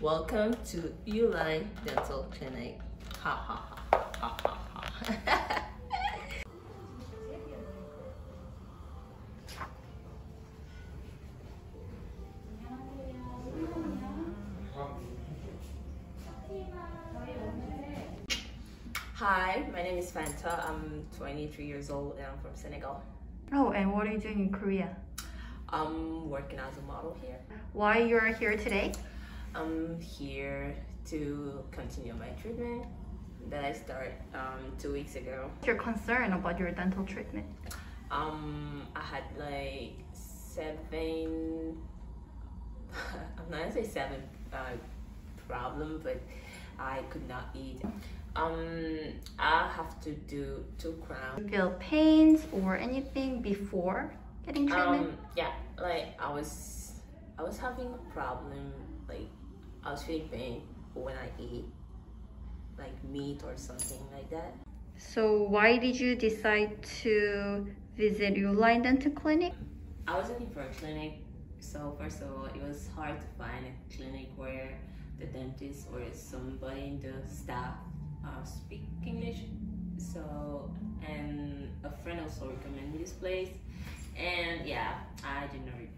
Welcome to Uline Dental Clinic. Ha ha ha ha ha ha. Hi, my name is Fanta. I'm 23 years old and I'm from Senegal. Oh, and what are you doing in Korea? I'm working as a model here. Why you're here today? I'm here to continue my treatment that I started um, two weeks ago. What's your concern about your dental treatment? Um, I had like seven, I'm not gonna say seven uh, problem, but I could not eat. Um, I have to do two crowns. Feel pains or anything before getting treatment? Um, yeah, like I was, I was having a problem. Like I was feeling pain when I eat, like meat or something like that. so why did you decide to visit Uline Dental Clinic? I was looking for a clinic, so first of all, it was hard to find a clinic where the dentist or somebody in the staff uh, speak English. So, and a friend also recommended this place, and yeah, I did not.